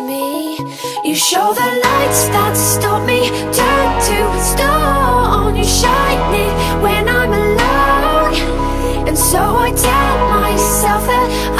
me. You show the lights that stop me. Turn to stone. You shine it when I'm alone. And so I tell myself that